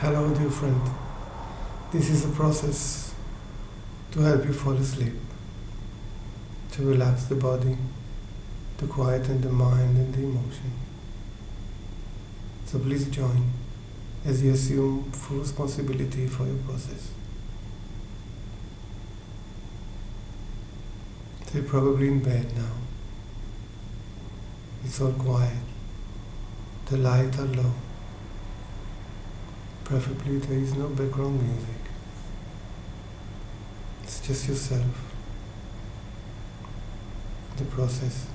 Hello, dear friend. This is a process to help you fall asleep, to relax the body, to quieten the mind and the emotion. So please join as you assume full responsibility for your process. You're probably in bed now. It's all quiet. The lights are low. Preferably there is no background music. It's just yourself, the process,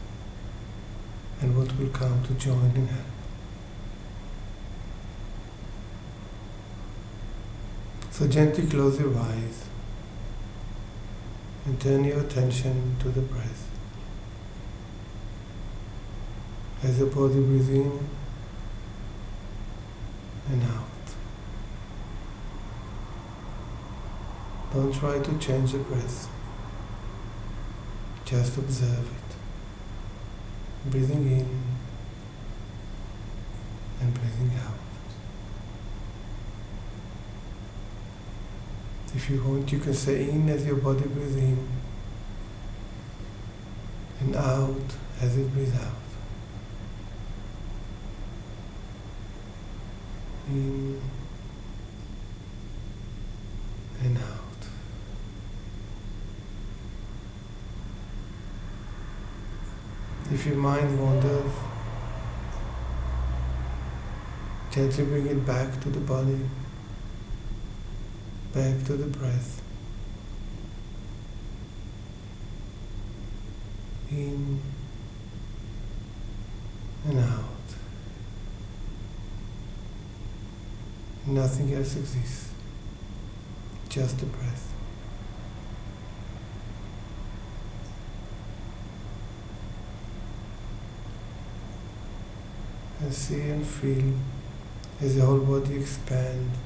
and what will come to join in help. So gently close your eyes and turn your attention to the breath. As your body breathes in and out. Don't try to change the breath. Just observe it. Breathing in and breathing out. If you want, you can say in as your body breathes in and out as it breathes out. In and out. If your mind wanders, gently bring it back to the body, back to the breath. In and out. Nothing else exists, just the breath. See and feel as the whole body expands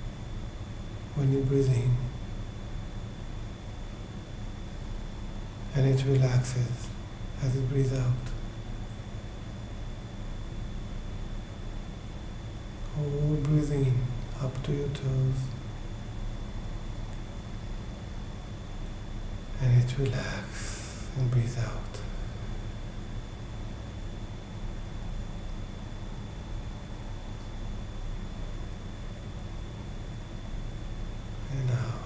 when you breathe in and it relaxes as it breathes out. All breathing in up to your toes and it relaxes and breathes out. and out.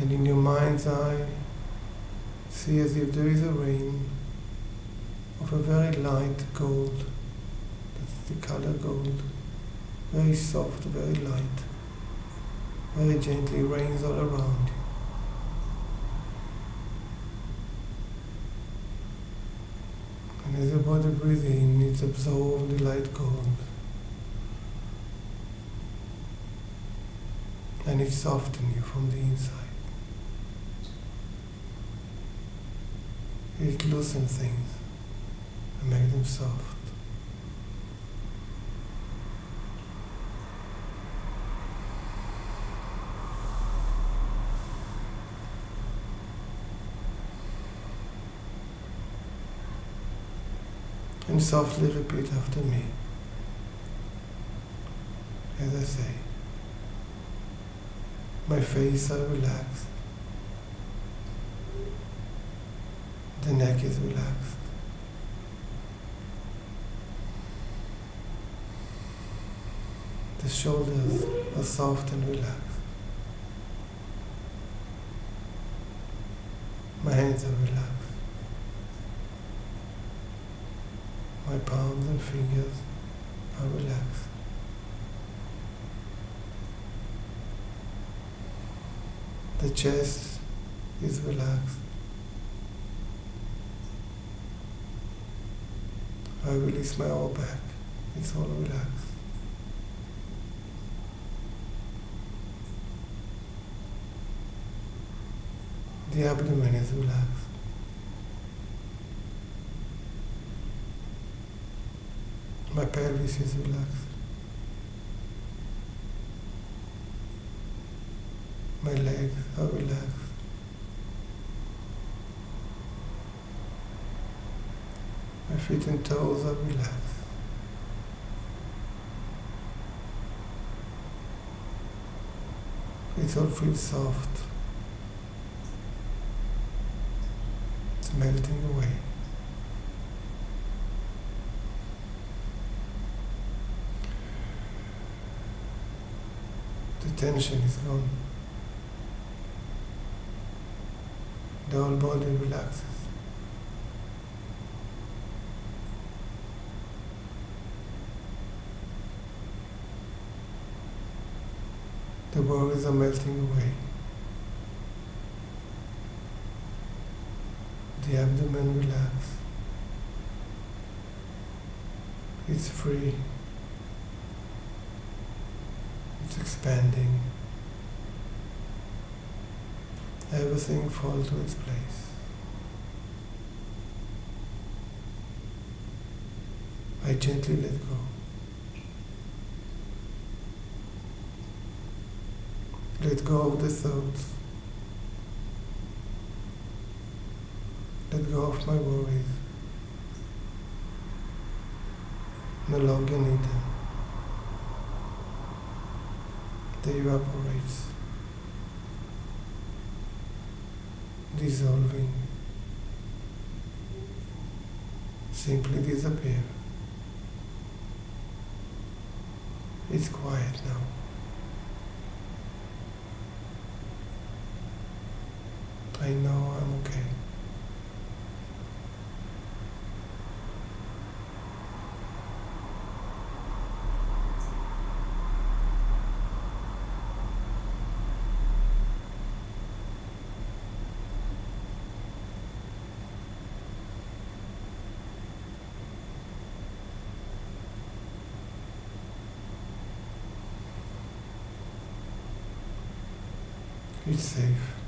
And in your mind's eye, see as if there is a rain of a very light gold. That's the color gold. Very soft, very light. Very gently rains all around you. And as your body breathes in, it's absorbed the light gold. And it softens you from the inside. It loosens things and make them soft. and softly repeat after me. As I say, my face are relaxed, the neck is relaxed, the shoulders are soft and relaxed. My hands are relaxed. My palms and fingers are relaxed. The chest is relaxed. I release my whole back. It's all relaxed. The abdomen is relaxed. My pelvis is relaxed. My legs are relaxed. Feet and toes are relaxed. It all feels soft. It's melting away. The tension is gone. The whole body relaxes. The worries are melting away. The abdomen relaxes. It's free. It's expanding. Everything falls to its place. I gently let go. Let go of the thoughts. Let go of my worries. No longer need them. They evaporate, dissolving, simply disappear. It's quiet now. I know I'm okay. It's safe.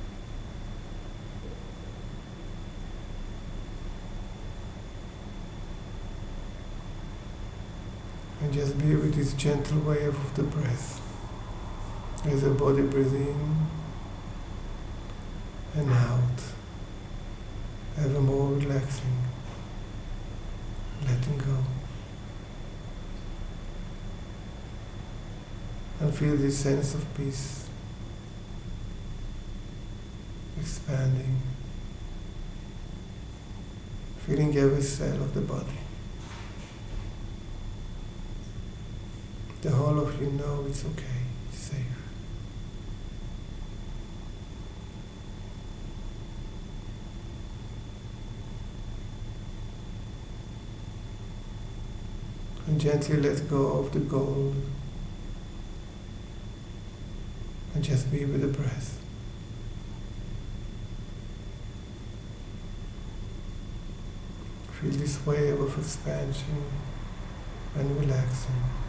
Just be with this gentle wave of the breath. As the body breathes in and out, ever more relaxing, letting go. And feel this sense of peace expanding, feeling every cell of the body. The whole of you know it's okay, it's safe. And gently let go of the gold and just be with the breath. Feel this wave of expansion and relaxing.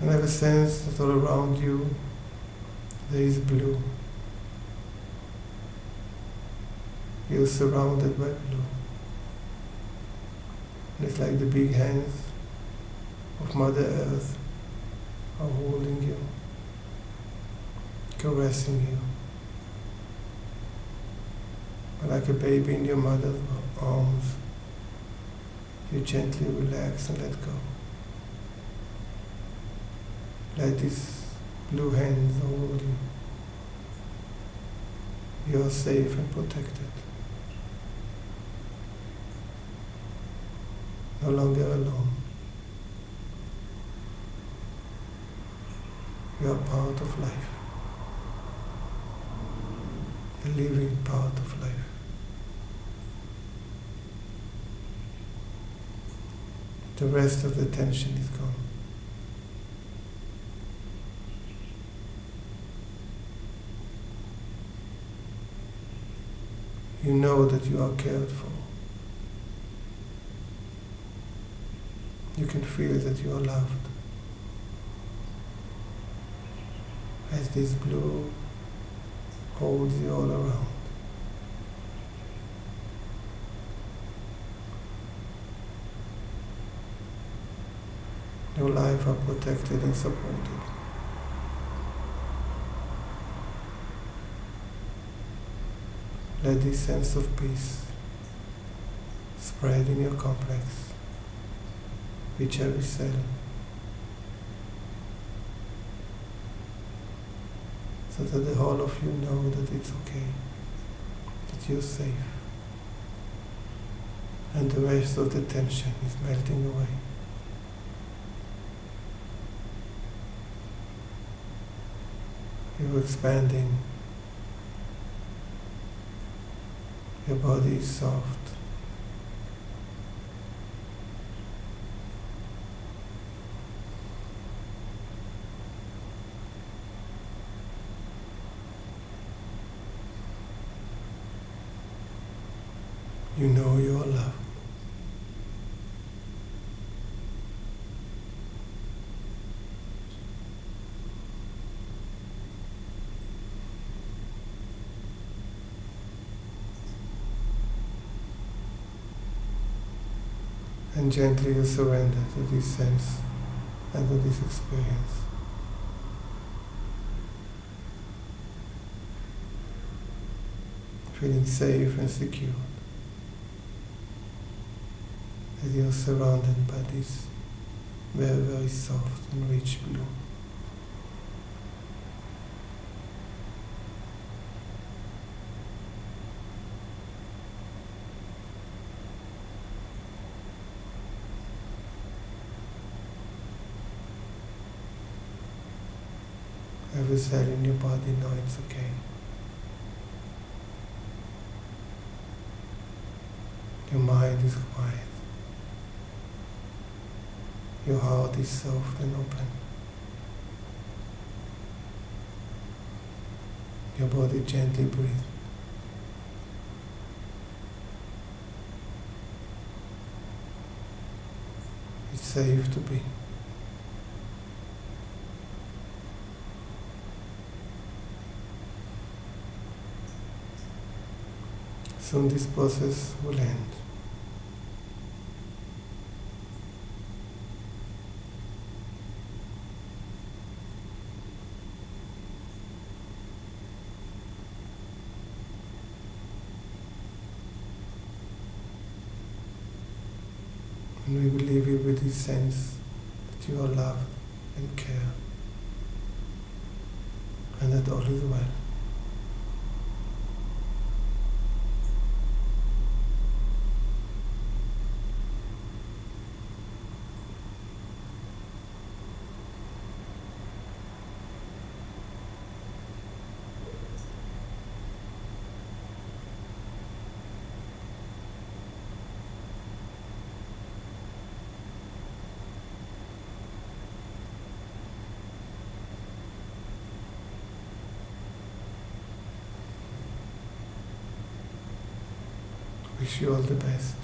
And have a sense that all around you there is blue. You're surrounded by blue. And it's like the big hands of Mother Earth are holding you, caressing you. Like a baby in your mother's arms, you gently relax and let go. Let these blue hands hold you. You are safe and protected. No longer alone. You are part of life. A living part of life. The rest of the tension is gone. You know that you are cared for. You can feel that you are loved. As this blue holds you all around. Your life are protected and supported. Let this sense of peace spread in your complex, reach every cell. So that the whole of you know that it's okay, that you're safe. And the rest of the tension is melting away. You're expanding. Your body is soft. You know you are loved. And gently you surrender to this sense and to this experience. Feeling safe and secure as you're surrounded by this very, very soft and rich blue. Cell in your body know it's okay. Your mind is quiet. Your heart is soft and open. Your body gently breathes. It's safe to be. Soon this process will end. And we will leave you with this sense that you are loved and cared and that all is well. Wish you all the best.